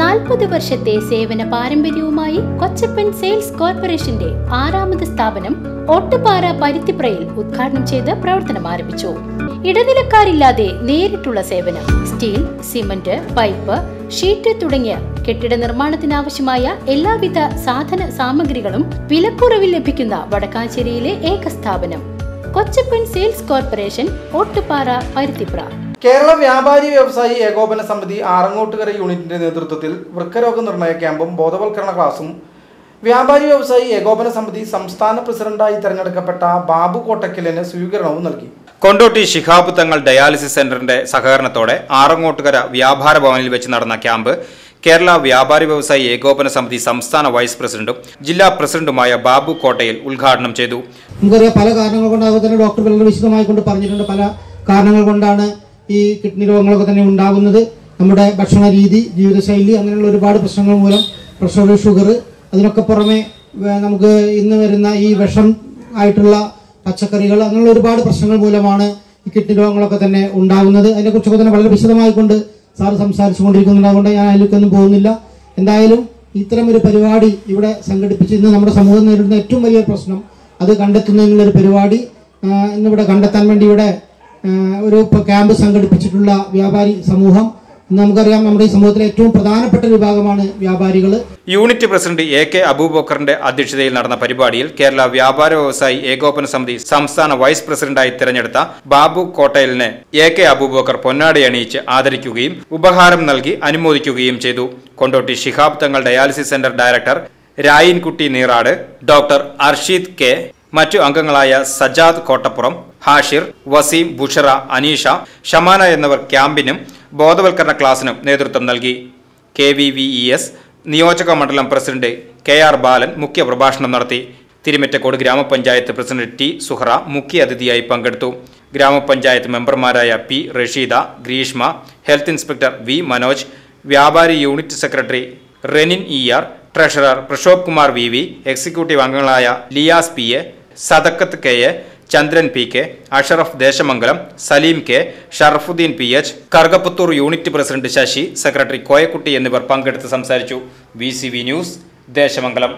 നാൽപ്പത് വർഷത്തെ സേവന പാരമ്പര്യവുമായി കൊച്ചപ്പൻ സെയിൽസ് കോർപ്പറേഷന്റെ ആറാമത് സ്ഥാപനം ഒട്ടുപാറ പരുത്തിപ്രയിൽ ഉദ്ഘാടനം ചെയ്ത് പ്രവർത്തനം ആരംഭിച്ചു. ഇടനിലക്കാരില്ലാതെ നേരിട്ടുള്ള സേവനം സ്റ്റീൽ സിമന്റ് പൈപ്പ് ഷീറ്റ് തുടങ്ങിയ കെട്ടിട നിർമ്മാണത്തിനാവശ്യമായ എല്ലാവിധ സാധന സാമഗ്രികളും വിലക്കുറവിൽ ലഭിക്കുന്ന വടക്കാഞ്ചേരിയിലെ ഏക സ്ഥാപനം കൊച്ചപ്പൻ സെയിൽസ് കോർപ്പറേഷൻ ഒട്ടുപാറ പരുത്തിപ്ര. കേരള വ്യാപാരി വ്യവസായി ഏകോപന സമിതി ആറങ്ങോട്ടുകര യൂണിറ്റിന്റെ നേതൃത്വത്തിൽ വൃക്കരോഗ നിർണയ ക്യാമ്പും ബോധവൽക്കരണ ക്ലാസും. വ്യാപാരി വ്യവസായി ഏകോപന സമിതി സംസ്ഥാന പ്രസിഡന്റായി തെരഞ്ഞെടുക്കപ്പെട്ട ബാബു കോട്ടക്കലിന് സ്വീകരണവും നൽകി. കൊണ്ടോട്ടി ശിഹാബ് തങ്ങൾ ഡയാലിസിസ് സെന്ററിന്റെ സഹകരണത്തോടെ ആറങ്ങോട്ടുകര വ്യാപാര ഭവനിൽ വെച്ച് നടന്ന ക്യാമ്പ് കേരള വ്യാപാരി വ്യവസായി ഏകോപന സമിതി സംസ്ഥാന വൈസ് പ്രസിഡന്റും ജില്ലാ പ്രസിഡന്റുമായ ബാബു കോട്ടയിൽ ഉദ്ഘാടനം ചെയ്തു. നമുക്കറിയാം പല കാരണങ്ങൾ കൊണ്ട് അതുപോലെ തന്നെ ഡോക്ടർ വളരെ വിശദമായി കൊണ്ട് പറഞ്ഞിട്ടുണ്ട്. പല കാരണങ്ങൾ കൊണ്ടാണ് ഈ കിഡ്നി രോഗങ്ങളൊക്കെ തന്നെ ഉണ്ടാകുന്നത് നമ്മുടെ ഭക്ഷണ രീതി ജീവിതശൈലി അങ്ങനെയുള്ള ഒരുപാട് പ്രശ്നങ്ങൾ മൂലം പ്രഷർ ഷുഗർ അതിനൊക്കെ പുറമെ നമുക്ക് ഇന്ന് വരുന്ന ഈ വിഷം ആയിട്ടുള്ള പച്ചക്കറികൾ അങ്ങനെയുള്ള ഒരുപാട് പ്രശ്നങ്ങൾ മൂലമാണ് ഈ കിഡ്നി രോഗങ്ങളൊക്കെ തന്നെ ഉണ്ടാകുന്നത്. അതിനെക്കുറിച്ചൊക്കെ തന്നെ വളരെ വിശദമായി കൊണ്ട് സാർ സംസാരിച്ചുകൊണ്ടിരിക്കുന്നുണ്ട്. അതുകൊണ്ട് ഞാൻ അതിലേക്കൊന്നും പോകുന്നില്ല. എന്തായാലും ഇത്തരം ഒരു പരിപാടി ഇവിടെ സംഘടിപ്പിച്ച് ഇന്ന് നമ്മുടെ സമൂഹം നേരിടുന്ന ഏറ്റവും വലിയ പ്രശ്നം അത് കണ്ടെത്തുന്നതിനുള്ളൊരു പരിപാടി ഇന്നിവിടെ കണ്ടെത്താൻ വേണ്ടി ഇവിടെ ഒരു ക്യാമ്പ് സംഘടിപ്പിച്ചിട്ടുള്ള വ്യാപാരി സമൂഹം. നമുക്കറിയാം നമ്മുടെ ഈ സമൂഹത്തിലെ ഏറ്റവും പ്രധാനപ്പെട്ട വിഭാഗമാണ് വ്യാപാരികൾ യൂണിറ്റ് പ്രസിഡന്റ് എ കെ അബൂബക്കറിന്റെ അധ്യക്ഷതയിൽ നടന്ന പരിപാടിയിൽ കേരള വ്യാപാര വ്യവസായി ഏകോപന സമിതി സംസ്ഥാന വൈസ് പ്രസിഡന്റായി തിരഞ്ഞെടുത്ത ബാബു കോട്ടയലിനെ എ കെ അബൂബക്കർ പൊന്നാടി അണിയിച്ച് ആദരിക്കുകയും ഉപഹാരം നൽകി അനുമോദിക്കുകയും ചെയ്തു. Kondotty Shihab Thangal dialysis centre director Rayinkutty Neerad doctor Arsheed K മറ്റു അംഗങ്ങളായ സജാദ് കോട്ടപ്പുറം ഹാഷിർ വസീം ബുഷറ അനീഷ ഷമാന എന്നിവർ ക്യാമ്പിനും ബോധവൽക്കരണ ക്ലാസിനും നേതൃത്വം നൽകി. K V V E S നിയോജക മണ്ഡലം പ്രസിഡന്റ് കെ ആർ ബാലൻ മുഖ്യ പ്രഭാഷണം നടത്തി. തിരുമറ്റക്കോട് ഗ്രാമപഞ്ചായത്ത് പ്രസിഡന്റ് ടി സുഹറ മുഖ്യ അതിഥിയായി പങ്കെടുത്തു. ഗ്രാമപഞ്ചായത്ത് മെമ്പർമാരായ P Rasheeda Greeshma health inspector V Manoj വ്യാപാരി unit secretary Renin E R treasurer Prashobh Kumar V V executive അംഗങ്ങളായ Liyas P A Sadakkath K A Chandran P K Ashraf Desamangalam Saleem K Sharafudheen P H Kargapputhur unit president Sasi secretary Koyakutty എന്നിവർ പങ്കെടുത്ത് സംസാരിച്ചു. V news Desamangalam.